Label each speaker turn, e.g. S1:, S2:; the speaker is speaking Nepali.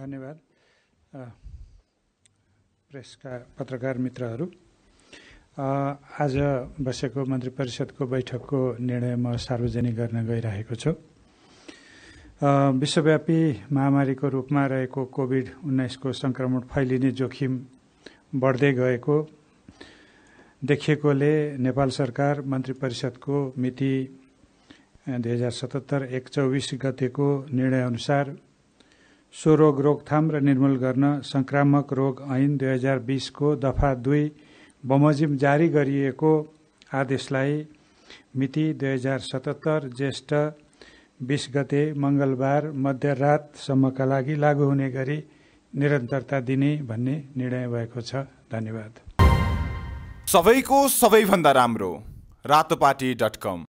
S1: धन्यवाद प्रेसका पत्रकार मित्रहरू। आज बसेको मन्त्री परिषदको बैठकको निर्णय म सार्वजनिक गर्न गइरहेको छु। विश्वव्यापी महामारीको रूपमा रहेको कोभिड उन्नाइसको सङ्क्रमण फैलिने जोखिम बढ्दै गएको देखिएकोले नेपाल सरकार मन्त्री परिषदको मिति दुई हजार सतहत्तर एक चौबिस गतेको निर्णयअनुसार सो रोग रोकथाम र निर्मूल गर्न सङ्क्रामक रोग ऐन दुई हजार बिसको दफा दुई बमोजिम जारी गरिएको आदेशलाई मिति दुई हजार सतहत्तर ज्येष्ठ बिस गते मङ्गलबार मध्यरातसम्मका लागि लागू हुने गरी निरन्तरता दिने भन्ने निर्णय भएको छ। धन्यवाद।
S2: सबैको सबैभन्दा राम्रो। Ratopati dot com.